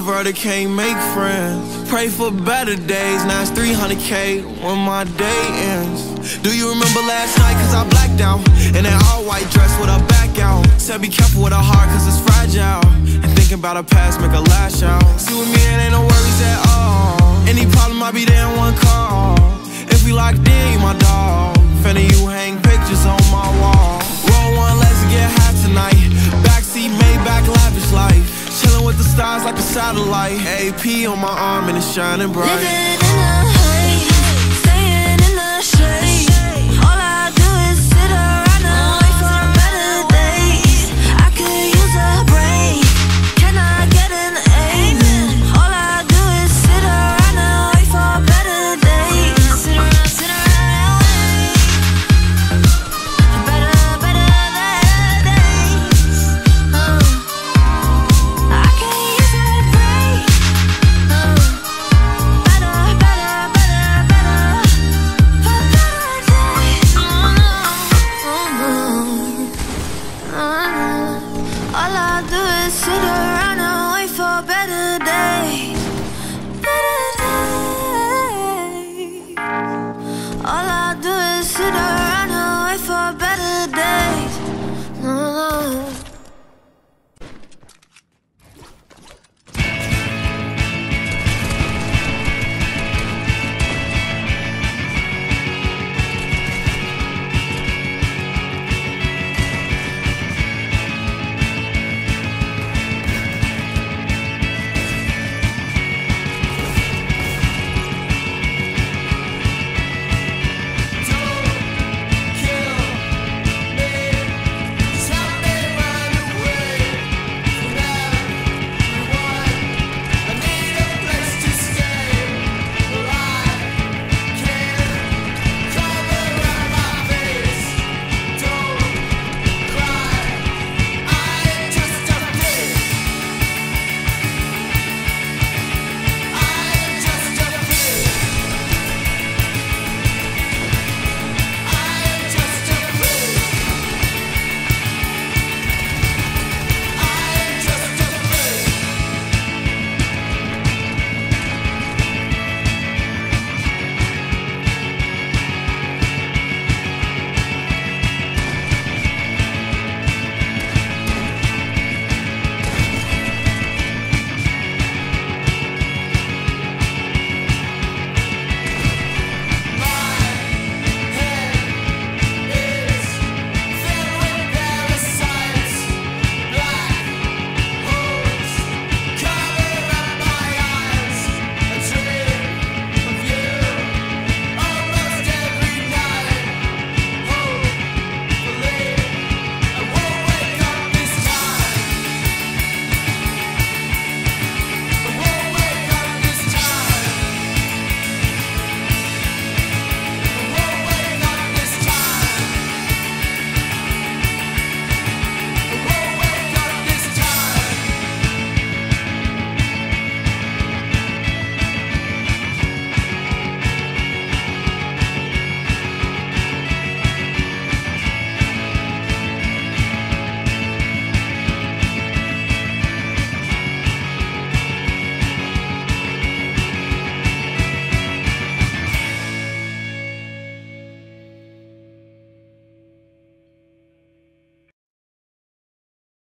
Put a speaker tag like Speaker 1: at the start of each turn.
Speaker 1: brother can't make friends. Pray for better days, now it's 300k when my day ends. Do you remember last night? Cause I blacked out. In that all white dress with a back out. Said be careful with a heart cause it's fragile. And thinking about a past make a lash out. Satellite. AP on my arm and it's shining bright.
Speaker 2: Living